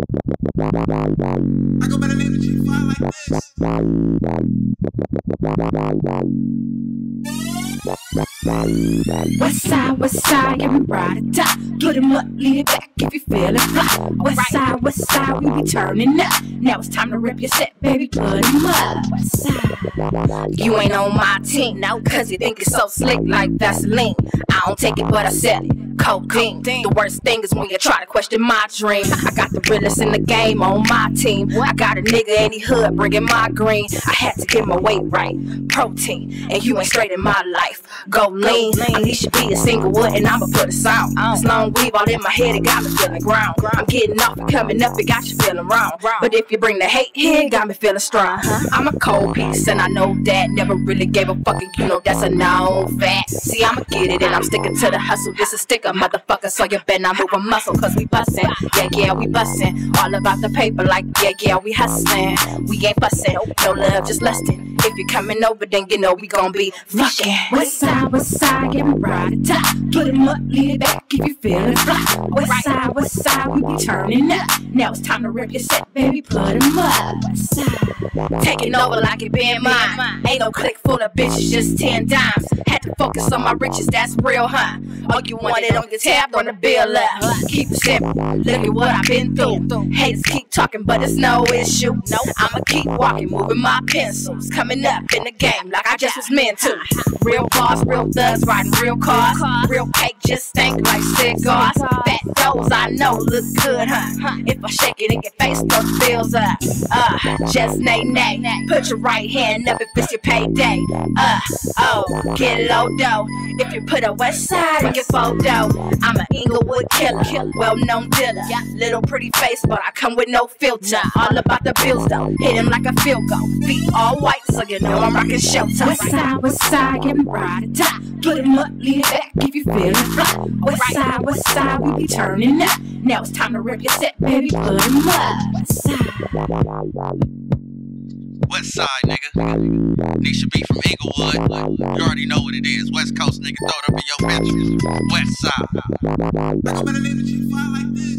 I go by the name of G5 like this. West side, west side, yeah, we ride it top. Get him up, lean it back if you feeling fly. West side, west side, we be turning up. Now it's time to rip your set, baby, put him up. West side. You ain't on my team, no, cause you think it's so slick like Vaseline. I don't take it, but I sell it. Codeine. The worst thing is when you try to question my dream. I got the realest in the game on my team. I got a nigga any hood bringing my green. I had to get my weight right. Protein, and you ain't straight in my life. Go lean. Need to be a single wood, and I'ma put a sound. This long weave all in my head, it got me feeling ground. I'm getting off and coming up, it got you feeling wrong. But if you bring the hate here, got me feeling strong. I'm a cold piece, and I know that. Never really gave a fucking, you know, that's a known fact. See, I'ma get it, and I'm sticking to the hustle. This a sticker, motherfucker, so you better not move a muscle, cause we bustin'. Yeah, yeah, we bustin'. All about the paper, like, yeah, yeah, we hustlin'. We ain't bustin', no love, just lustin'. If you're coming over, then you know we gon' be fucking. West side, west side, we ride the top. Put him up, lean it back if you feelin' fly. West side, west side, we be turning up. Now it's time to rip your set, baby, up. West side. Taking over like it been mine. Ain't no click full of bitches, just 10 dimes. Had to focus on my riches, that's real, huh? All you wanted on your tab, on the bill up. Keep it simple, look at what I've been through. Haters keep talking, but it's no issue. No, I'ma keep walking, moving my pencils. Coming up in the game like I just was meant to. Real boss, real thugs, riding real cars. Real cake just stank like cigars. Fat doughs I know look good, huh? If I shake it in your face, the bills up. Uh, just nay nay. Put your right hand up if it's your payday. Uh, oh, get low dough. If you put a west side in your photo, I'm an Inglewood killer, well known dealer. Little pretty face, but I come with no filter. All about the bills though, hit him like a field goal. Feet all white, so you know I'm rocking showtime. West side, west side, get me ride the top. Put him up, lean back if you feeling fly. West side, west side, we be turning up. Now it's time to rip your set, baby, put him up. West side. West side, nigga. Nisha B from Inglewood. You already know what it is. West Coast, nigga. Throw it up in your pictures. West side. I go by the name of G5 like this.